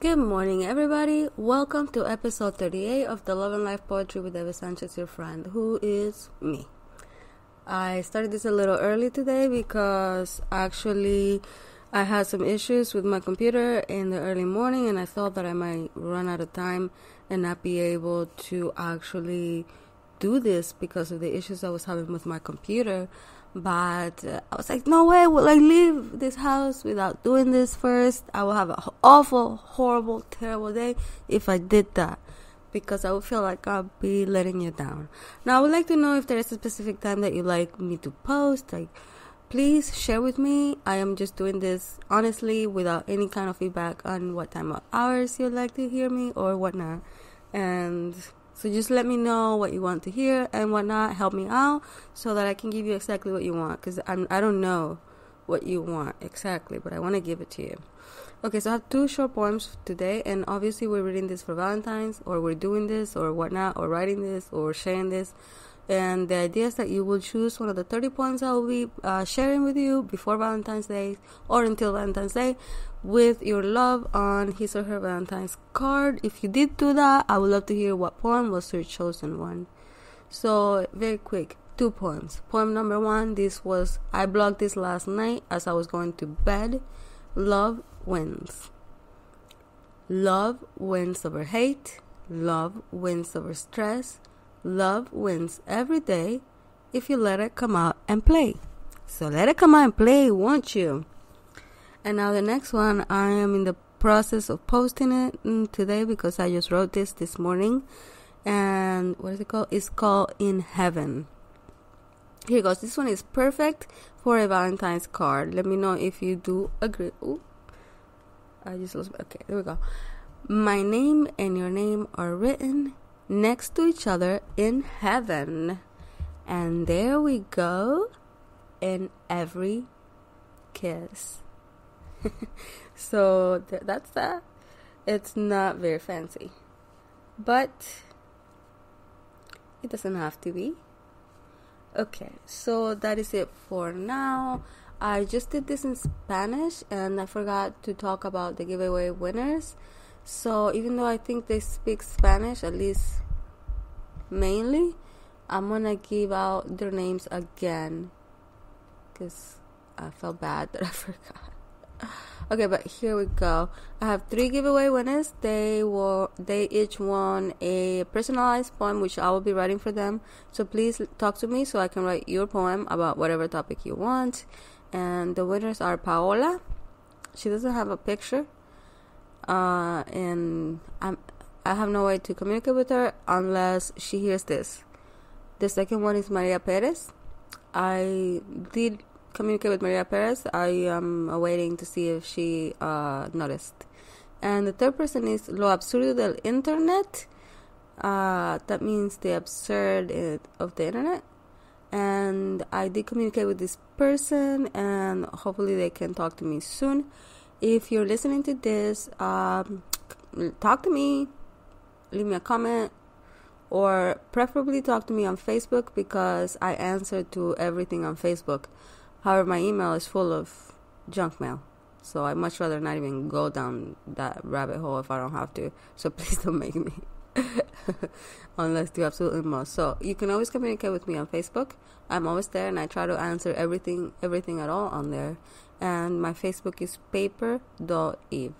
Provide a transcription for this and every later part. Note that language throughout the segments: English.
Good morning, everybody. Welcome to episode 38 of the Love and Life Poetry with Eve Sanchez, your friend, who is me. I started this a little early today because actually I had some issues with my computer in the early morning, and I thought that I might run out of time and not be able to actually do this because of the issues I was having with my computer. But uh, I was like, no way will I leave this house without doing this first. I will have an awful, horrible, terrible day if I did that because I would feel like I'll be letting you down. Now, I would like to know if there is a specific time that you like me to post. Like, please share with me. I am just doing this honestly without any kind of feedback on what time of hours you'd like to hear me or whatnot. And so just let me know what you want to hear and whatnot. Help me out so that I can give you exactly what you want because I'm I don't know what you want exactly, but I want to give it to you. Okay, so I have two short poems today, and obviously we're reading this for Valentine's, or we're doing this, or whatnot, or writing this, or sharing this. And the idea is that you will choose one of the 30 poems I will be uh, sharing with you before Valentine's Day or until Valentine's Day with your love on his or her Valentine's card. If you did do that, I would love to hear what poem was your chosen one. So, very quick two poems. Poem number one this was, I blogged this last night as I was going to bed. Love wins. Love wins over hate. Love wins over stress. Love wins every day if you let it come out and play. So let it come out and play, won't you? And now the next one, I am in the process of posting it mm, today because I just wrote this this morning. And what is it called? It's called In Heaven. Here goes. This one is perfect for a Valentine's card. Let me know if you do agree. Ooh, I just lost. Okay, there we go. My name and your name are written next to each other in heaven. And there we go in every kiss. so th- that's that. It's not very fancy. But it doesn't have to be. Okay, so that is it for now. I just did this in Spanish and I forgot to talk about the giveaway winners. So even though I think they speak Spanish, at least mainly, I'm gonna give out their names again because I felt bad that I forgot. Okay, but here we go. I have three giveaway winners. They were they each won a personalized poem which I will be writing for them. So please talk to me so I can write your poem about whatever topic you want. And the winners are Paola. She doesn't have a picture uh, and I'm I have no way to communicate with her unless she hears this. The second one is Maria Perez. I did communicate with Maria Perez. I am waiting to see if she uh, noticed. And the third person is Lo Absurdo del Internet. Uh, that means the absurd of the internet. And I did communicate with this person, and hopefully they can talk to me soon if you're listening to this, um, talk to me, leave me a comment, or preferably talk to me on Facebook because I answer to everything on Facebook. However, my email is full of junk mail. So I much rather not even go down that rabbit hole if I don't have to. So please don't make me. Unless you absolutely must. So you can always communicate with me on Facebook. I'm always there and I try to answer everything everything at all on there and my Facebook is paperdolleve.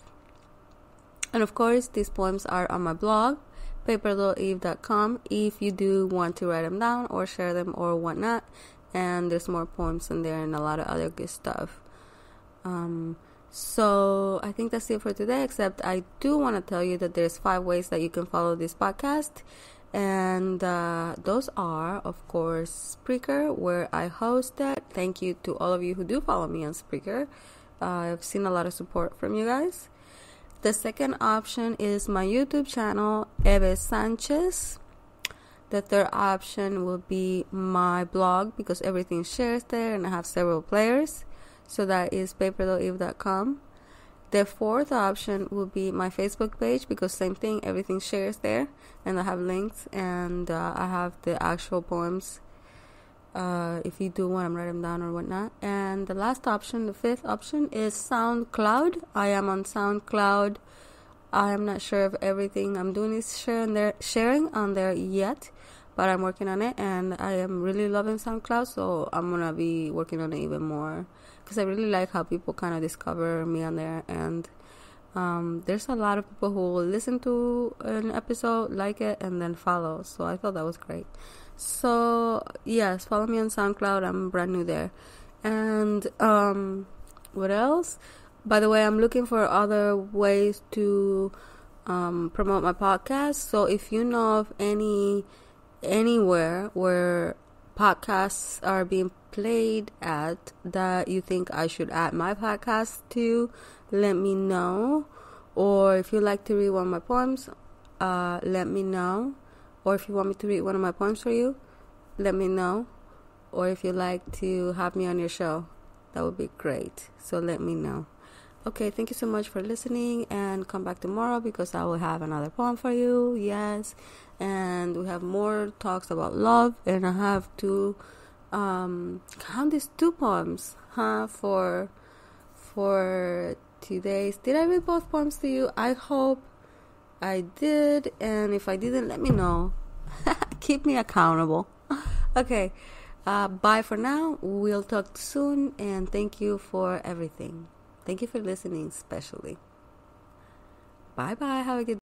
And of course, these poems are on my blog, paperdolleve.com, if you do want to write them down or share them or whatnot. And there's more poems in there and a lot of other good stuff. Um, so I think that's it for today, except I do want to tell you that there's five ways that you can follow this podcast and uh, those are, of course, Spreaker, where I host that. Thank you to all of you who do follow me on Spreaker. Uh, I've seen a lot of support from you guys. The second option is my YouTube channel, Eve Sanchez. The third option will be my blog because everything shares there and I have several players. So that is paperdolleve.com. The fourth option will be my Facebook page because same thing, everything shares there, and I have links and uh, I have the actual poems. Uh, if you do want to write them down or whatnot. And the last option, the fifth option, is SoundCloud. I am on SoundCloud I am not sure if everything I'm doing is sharing there, sharing on there yet, but I'm working on it, and I am really loving SoundCloud, so I'm gonna be working on it even more because I really like how people kind of discover me on there, and um, there's a lot of people who will listen to an episode, like it, and then follow. So I thought that was great. So yes, follow me on SoundCloud. I'm brand new there, and um, what else? By the way, I'm looking for other ways to um, promote my podcast. So if you know of any anywhere where podcasts are being played at that you think I should add my podcast to, let me know. Or if you like to read one of my poems, uh, let me know. Or if you want me to read one of my poems for you, let me know. Or if you like to have me on your show, that would be great. So let me know. Okay, thank you so much for listening and come back tomorrow because I will have another poem for you. Yes. And we have more talks about love and I have to um count these two poems, huh, for for today's did I read both poems to you? I hope I did and if I didn't let me know. Keep me accountable. okay. Uh, bye for now. We'll talk soon and thank you for everything. Thank you for listening, especially. Bye bye. Have a good